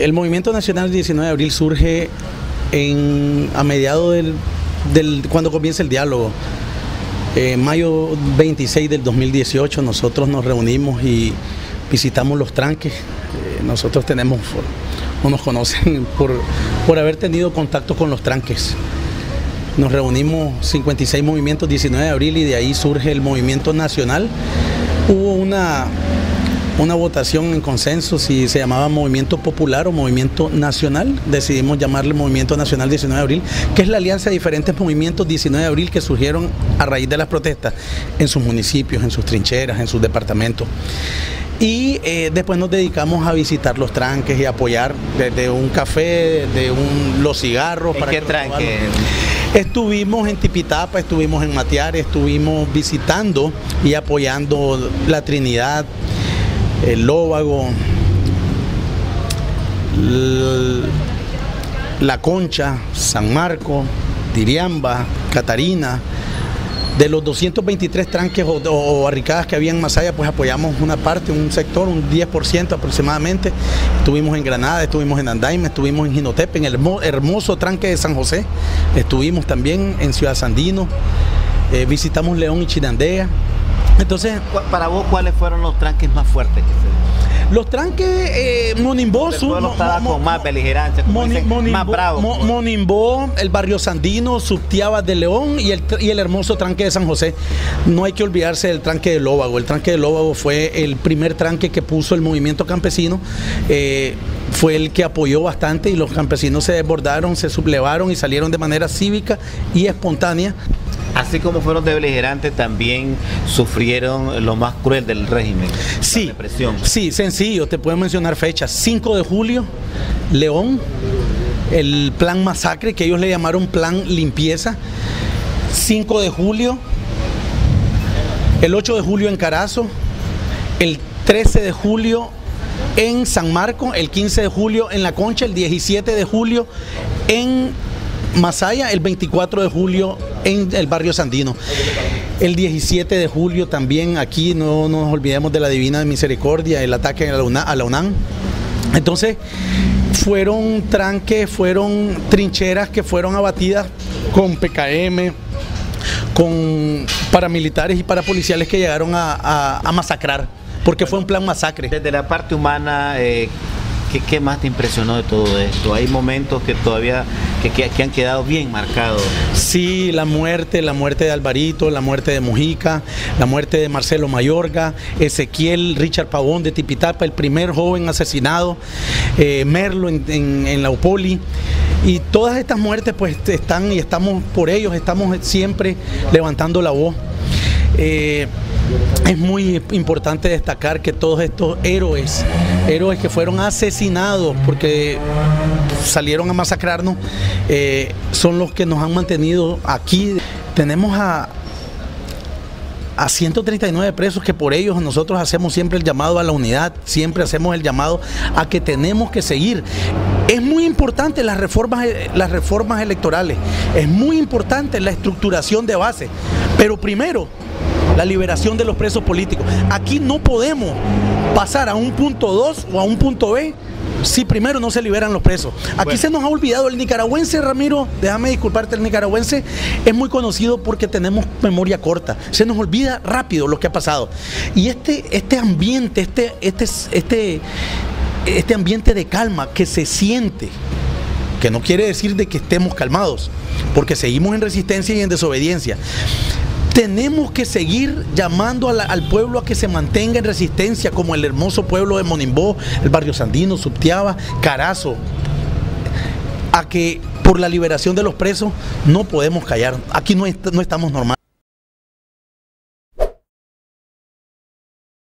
El Movimiento Nacional 19 de abril surge a mediados del, cuando comienza el diálogo. En mayo 26 del 2018 nosotros nos reunimos y visitamos los tranques. Eh, nosotros tenemos, o nos conocen por, por haber tenido contacto con los tranques. Nos reunimos 56 movimientos 19 de abril y de ahí surge el movimiento nacional. Hubo una una votación en consenso si se llamaba Movimiento Popular o Movimiento Nacional. Decidimos llamarle Movimiento Nacional 19 de Abril, que es la alianza de diferentes movimientos 19 de Abril que surgieron a raíz de las protestas en sus municipios, en sus trincheras, en sus departamentos. Y eh, después nos dedicamos a visitar los tranques y apoyar desde un café, de un, los cigarros. ¿En qué tranque? Estuvimos en Tipitapa, estuvimos en Matiare, estuvimos visitando y apoyando la Trinidad, el Lóvago, La Concha, San Marco, Diriamba, Catarina. De los 223 tranques o, barricadas que había en Masaya, pues apoyamos una parte, un sector, un 10% aproximadamente. Estuvimos en Granada, estuvimos en Andaime, estuvimos en Ginotepe, en el hermoso tranque de San José. Estuvimos también en Ciudad Sandino. Eh, visitamos León y Chinandega. Entonces, para vos, ¿cuáles fueron los tranques más fuertes que se Los tranques eh, Monimbó, con más beligerancia, más bravo. Monimbó, el barrio Sandino, Subtiabas de León y el, y el hermoso tranque de San José. No hay que olvidarse del tranque de Lóvago. El tranque de Lóvago fue el primer tranque que puso el movimiento campesino. Eh, fue el que apoyó bastante y los campesinos se desbordaron, se sublevaron y salieron de manera cívica y espontánea Así como fueron de beligerantes, también sufrieron lo más cruel del régimen. Sí, la represión. sí, sencillo, te puedo mencionar fechas. 5 de julio, León, el plan masacre, que ellos le llamaron plan limpieza. 5 de julio, el 8 de julio en Carazo, el 13 de julio en San Marco, el 15 de julio en La Concha, el 17 de julio en Masaya, el 24 de julio en el barrio Sandino. El 17 de julio también aquí, no nos olvidemos de la Divina Misericordia, el ataque a la UNAM. Entonces, fueron tranques, fueron trincheras que fueron abatidas con PKM, con paramilitares y parapoliciales que llegaron a, masacrar, porque fue un plan masacre. Desde la parte humana, eh, ¿qué, más te impresionó de todo esto? Hay momentos que todavía que, han quedado bien marcados. Sí, la muerte, la muerte de Alvarito, la muerte de Mujica, la muerte de Marcelo Mayorga, Ezequiel Richard Pavón de Tipitapa, el primer joven asesinado, eh, Merlo en, la Upoli. Y todas estas muertes pues están y estamos por ellos, estamos siempre levantando la voz. Eh, es muy importante destacar que todos estos héroes, héroes que fueron asesinados porque salieron a masacrarnos, eh, son los que nos han mantenido aquí. Tenemos a, a 139 presos que por ellos nosotros hacemos siempre el llamado a la unidad, siempre hacemos el llamado a que tenemos que seguir. Es muy importante las reformas, las reformas electorales, es muy importante la estructuración de base, pero primero la liberación de los presos políticos. Aquí no podemos pasar a un punto 2 o a un punto B si primero no se liberan los presos. Aquí se nos ha olvidado el nicaragüense, Ramiro, déjame disculparte, el nicaragüense es muy conocido porque tenemos memoria corta. Se nos olvida rápido lo que ha pasado. Y este, este ambiente, este, este, este, este ambiente de calma que se siente, que no quiere decir de que estemos calmados, porque seguimos en resistencia y en desobediencia. Tenemos que seguir llamando al pueblo a que se mantenga en resistencia, como el hermoso pueblo de Monimbó, el barrio Sandino, Subtiaba, Carazo, a que por la liberación de los presos no podemos callar. Aquí no, no estamos normales.